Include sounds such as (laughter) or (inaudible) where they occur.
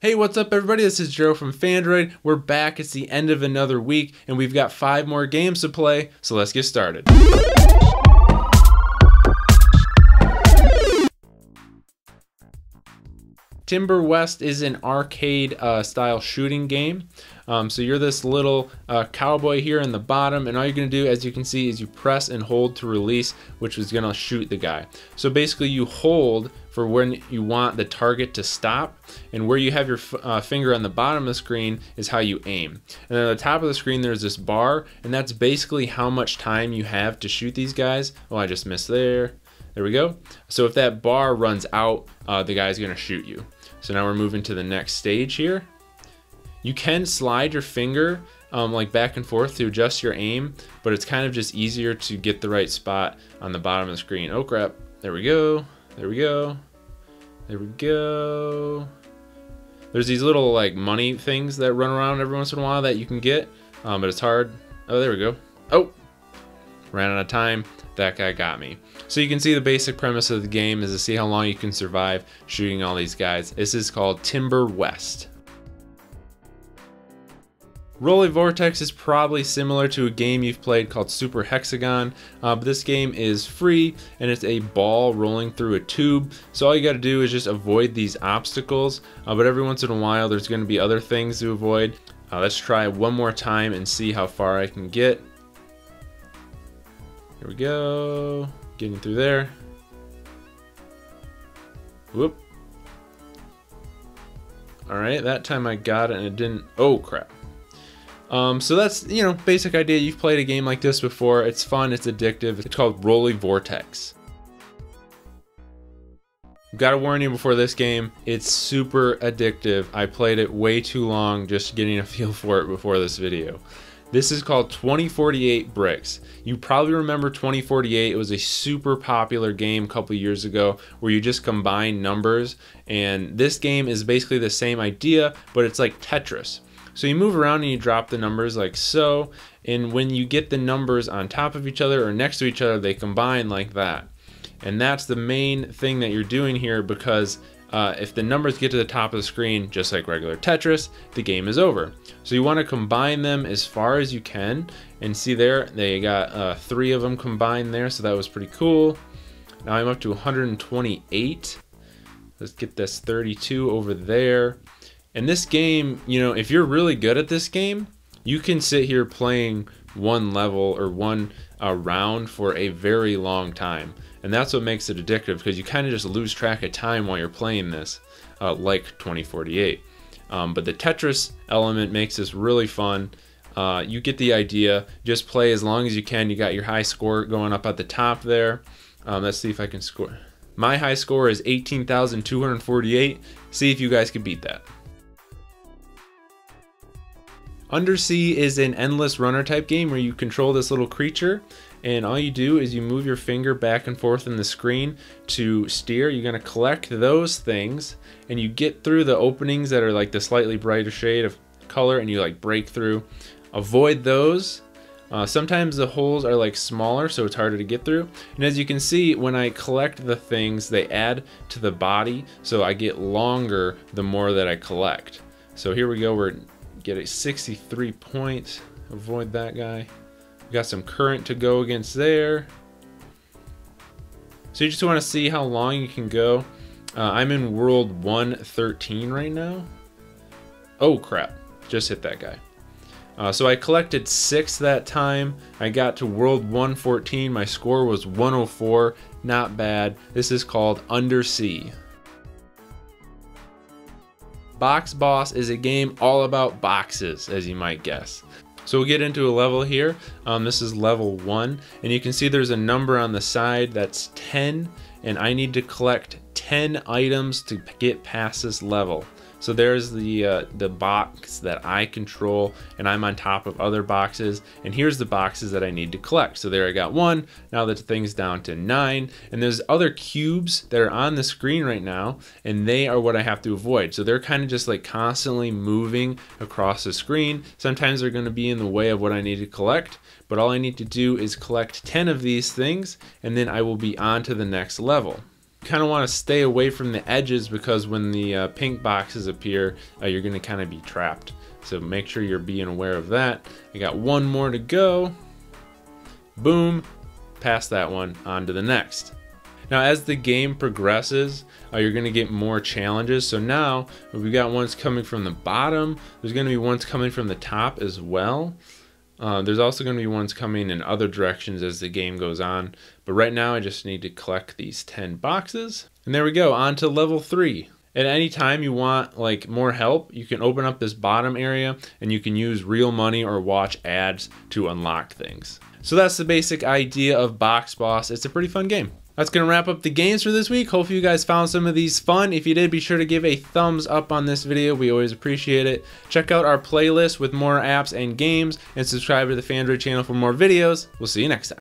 Hey, what's up, everybody? This is Joe from Phandroid. We're back. It's the end of another week, and we've got five more games to play, so let's get started. Timber West is an arcade uh, style shooting game. Um, so you're this little uh, cowboy here in the bottom, and all you're gonna do, as you can see, is you press and hold to release, which is gonna shoot the guy. So basically, you hold for when you want the target to stop, and where you have your uh, finger on the bottom of the screen is how you aim. And at the top of the screen, there's this bar, and that's basically how much time you have to shoot these guys. Oh, I just missed there. There we go. So if that bar runs out, uh, the guy's gonna shoot you. So now we're moving to the next stage here. You can slide your finger um, like back and forth to adjust your aim, but it's kind of just easier to get the right spot on the bottom of the screen. Oh crap, there we go, there we go, there we go. There's these little like money things that run around every once in a while that you can get, um, but it's hard. Oh, there we go. Oh, ran out of time. That guy got me. So you can see the basic premise of the game is to see how long you can survive shooting all these guys. This is called Timber West. Rolly Vortex is probably similar to a game you've played called Super Hexagon, uh, but this game is free and it's a ball rolling through a tube. So all you got to do is just avoid these obstacles, uh, but every once in a while there's going to be other things to avoid. Uh, let's try one more time and see how far I can get. Here we go, getting through there. Whoop. All right, that time I got it and it didn't, oh crap. Um, so that's, you know, basic idea. You've played a game like this before. It's fun, it's addictive. It's called Rolly Vortex. Got to warn you before this game, it's super addictive. I played it way too long just getting a (laughs) feel for it before this video. This is called 2048 Bricks. You probably remember 2048. It was a super popular game a couple years ago where you just combine numbers. And this game is basically the same idea, but it's like Tetris. So you move around and you drop the numbers like so, and when you get the numbers on top of each other or next to each other, they combine like that. And that's the main thing that you're doing here because uh, if the numbers get to the top of the screen, just like regular Tetris, the game is over. So you want to combine them as far as you can. And see there, they got uh, three of them combined there, so that was pretty cool. Now I'm up to 128. Let's get this 32 over there. And this game, you know, if you're really good at this game, you can sit here playing one level or one uh, round for a very long time. And that's what makes it addictive because you kind of just lose track of time while you're playing this, uh, like 2048. Um, but the Tetris element makes this really fun. Uh, you get the idea. Just play as long as you can. You got your high score going up at the top there. Um, let's see if I can score. My high score is 18,248. See if you guys can beat that. Undersea is an endless runner type game where you control this little creature and all you do is you move your finger back and forth in the screen to steer. You're to collect those things and you get through the openings that are like the slightly brighter shade of color and you like break through. Avoid those. Uh, sometimes the holes are like smaller so it's harder to get through. And as you can see when I collect the things they add to the body so I get longer the more that I collect. So here we go. We're get a 63 points. Avoid that guy. We got some current to go against there. So you just want to see how long you can go. Uh, I'm in world 113 right now. Oh crap, just hit that guy. Uh, so I collected six that time. I got to world 114. My score was 104. Not bad. This is called Undersea. Box Boss is a game all about boxes, as you might guess. So we'll get into a level here. Um, this is level one, and you can see there's a number on the side that's 10, and I need to collect 10 items to get past this level. So there's the uh, the box that I control and I'm on top of other boxes and here's the boxes that I need to collect. So there I got one, now that the thing's down to nine and there's other cubes that are on the screen right now and they are what I have to avoid. So they're kind of just like constantly moving across the screen. Sometimes they're gonna be in the way of what I need to collect, but all I need to do is collect 10 of these things and then I will be on to the next level. Kind of want to stay away from the edges because when the uh, pink boxes appear, uh, you're going to kind of be trapped. So make sure you're being aware of that. I got one more to go. Boom, pass that one, on to the next. Now, as the game progresses, uh, you're going to get more challenges. So now we've got ones coming from the bottom. There's going to be ones coming from the top as well. Uh, there's also going to be ones coming in other directions as the game goes on. But right now, I just need to collect these 10 boxes. And there we go, on to level 3. At any time you want like more help, you can open up this bottom area and you can use real money or watch ads to unlock things. So that's the basic idea of Box Boss. It's a pretty fun game. That's going to wrap up the games for this week. Hopefully you guys found some of these fun. If you did, be sure to give a thumbs up on this video. We always appreciate it. Check out our playlist with more apps and games and subscribe to the Phandroid channel for more videos. We'll see you next time.